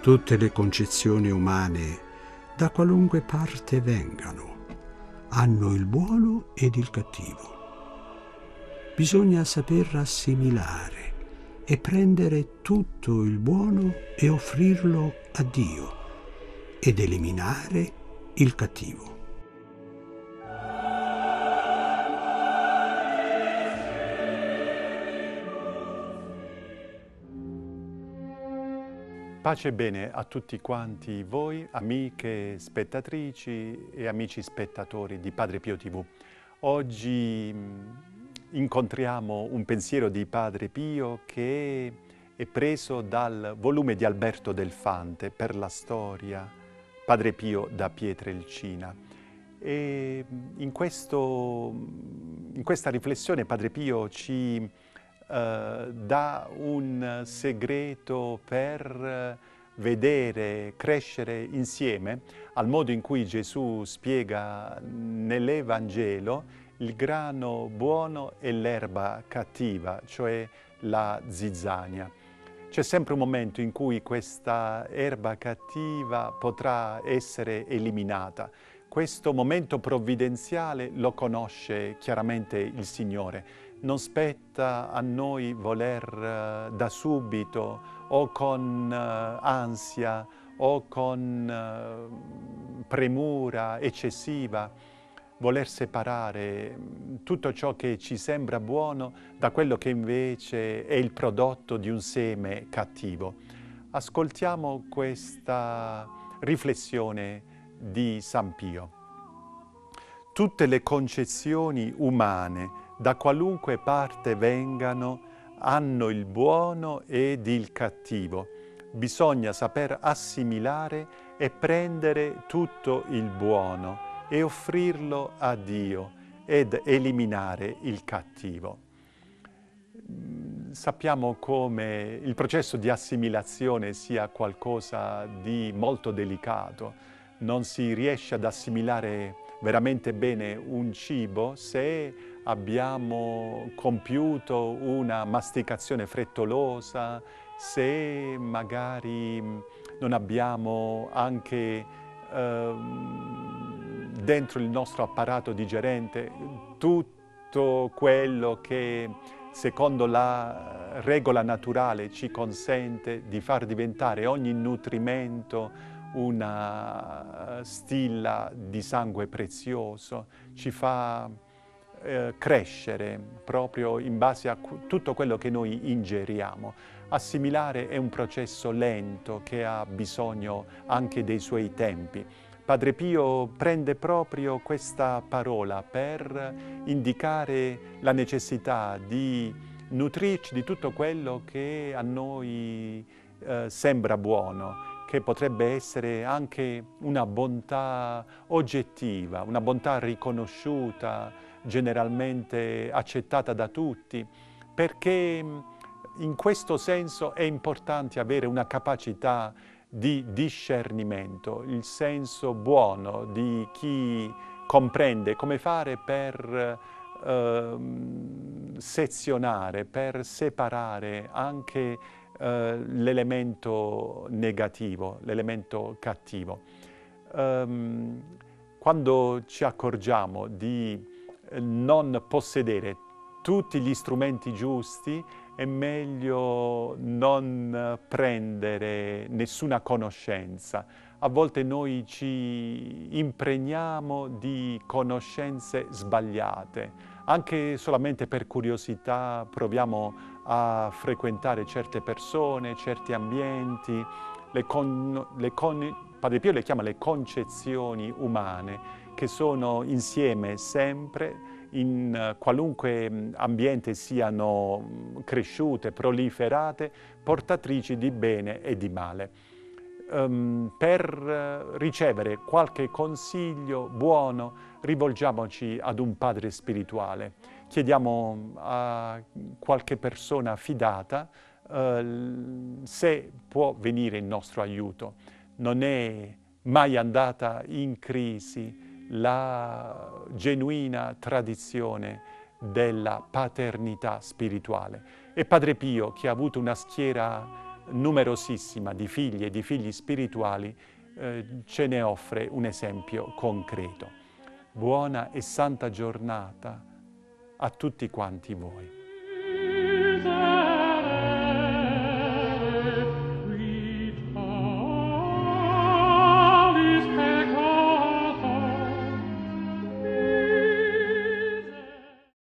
Tutte le concezioni umane, da qualunque parte vengano, hanno il buono ed il cattivo. Bisogna saper assimilare e prendere tutto il buono e offrirlo a Dio ed eliminare il cattivo. Pace e bene a tutti quanti voi, amiche spettatrici e amici spettatori di Padre Pio TV. Oggi mm, incontriamo un pensiero di Padre Pio che è preso dal volume di Alberto Delfante per la storia Padre Pio da Pietrelcina. E mm, in, questo, mm, in questa riflessione Padre Pio ci eh, dà un segreto per vedere crescere insieme al modo in cui Gesù spiega nell'Evangelo il grano buono e l'erba cattiva, cioè la zizzania. C'è sempre un momento in cui questa erba cattiva potrà essere eliminata. Questo momento provvidenziale lo conosce chiaramente il Signore non spetta a noi voler uh, da subito o con uh, ansia o con uh, premura eccessiva voler separare mm, tutto ciò che ci sembra buono da quello che invece è il prodotto di un seme cattivo. Ascoltiamo questa riflessione di San Pio. Tutte le concezioni umane da qualunque parte vengano, hanno il buono ed il cattivo. Bisogna saper assimilare e prendere tutto il buono e offrirlo a Dio ed eliminare il cattivo. Sappiamo come il processo di assimilazione sia qualcosa di molto delicato. Non si riesce ad assimilare veramente bene un cibo se abbiamo compiuto una masticazione frettolosa, se magari non abbiamo anche eh, dentro il nostro apparato digerente tutto quello che secondo la regola naturale ci consente di far diventare ogni nutrimento una stilla di sangue prezioso, ci fa eh, crescere proprio in base a tutto quello che noi ingeriamo. Assimilare è un processo lento che ha bisogno anche dei suoi tempi. Padre Pio prende proprio questa parola per indicare la necessità di nutrirci di tutto quello che a noi eh, sembra buono, che potrebbe essere anche una bontà oggettiva, una bontà riconosciuta, generalmente accettata da tutti, perché in questo senso è importante avere una capacità di discernimento, il senso buono di chi comprende come fare per eh, sezionare, per separare anche eh, l'elemento negativo, l'elemento cattivo. Um, quando ci accorgiamo di non possedere tutti gli strumenti giusti, è meglio non prendere nessuna conoscenza. A volte noi ci impregniamo di conoscenze sbagliate, anche solamente per curiosità proviamo a frequentare certe persone, certi ambienti, le con, le con, Padre Pio le chiama le concezioni umane, che sono insieme sempre in qualunque mm, ambiente siano mm, cresciute, proliferate, portatrici di bene e di male. Um, per eh, ricevere qualche consiglio buono rivolgiamoci ad un padre spirituale. Chiediamo a qualche persona fidata uh, se può venire in nostro aiuto. Non è mai andata in crisi, la genuina tradizione della paternità spirituale. E Padre Pio, che ha avuto una schiera numerosissima di figli e di figli spirituali eh, ce ne offre un esempio concreto. Buona e santa giornata a tutti quanti voi.